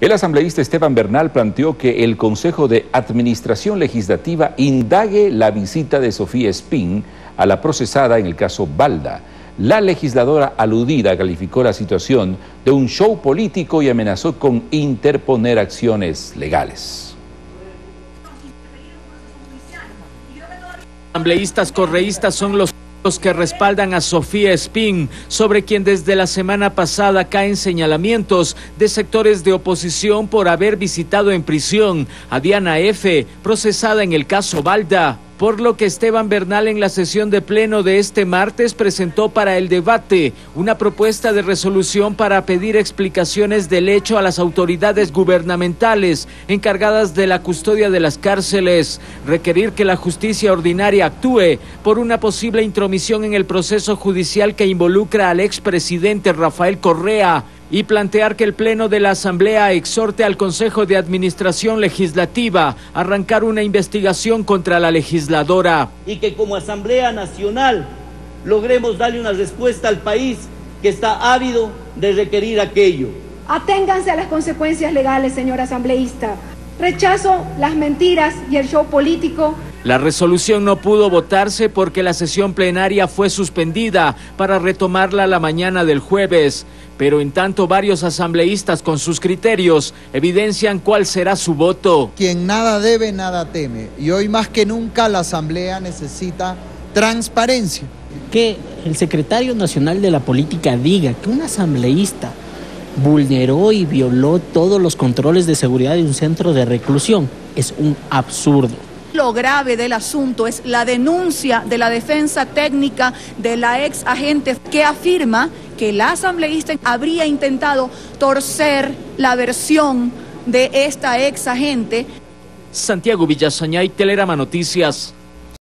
El asambleísta Esteban Bernal planteó que el Consejo de Administración Legislativa indague la visita de Sofía Spin a la procesada en el caso Balda. La legisladora aludida calificó la situación de un show político y amenazó con interponer acciones legales. Asambleístas correístas son los los que respaldan a Sofía Spin, sobre quien desde la semana pasada caen señalamientos de sectores de oposición por haber visitado en prisión a Diana F., procesada en el caso Balda por lo que Esteban Bernal en la sesión de pleno de este martes presentó para el debate una propuesta de resolución para pedir explicaciones del hecho a las autoridades gubernamentales encargadas de la custodia de las cárceles, requerir que la justicia ordinaria actúe por una posible intromisión en el proceso judicial que involucra al expresidente Rafael Correa y plantear que el Pleno de la Asamblea exhorte al Consejo de Administración Legislativa a arrancar una investigación contra la legisladora. Y que como Asamblea Nacional logremos darle una respuesta al país que está ávido de requerir aquello. Aténganse a las consecuencias legales, señor asambleísta. Rechazo las mentiras y el show político la resolución no pudo votarse porque la sesión plenaria fue suspendida para retomarla la mañana del jueves, pero en tanto varios asambleístas con sus criterios evidencian cuál será su voto. Quien nada debe, nada teme. Y hoy más que nunca la Asamblea necesita transparencia. Que el secretario nacional de la política diga que un asambleísta vulneró y violó todos los controles de seguridad de un centro de reclusión es un absurdo. Lo grave del asunto es la denuncia de la defensa técnica de la ex agente que afirma que la asambleísta habría intentado torcer la versión de esta ex agente. Santiago Villasañay, Telerama Noticias.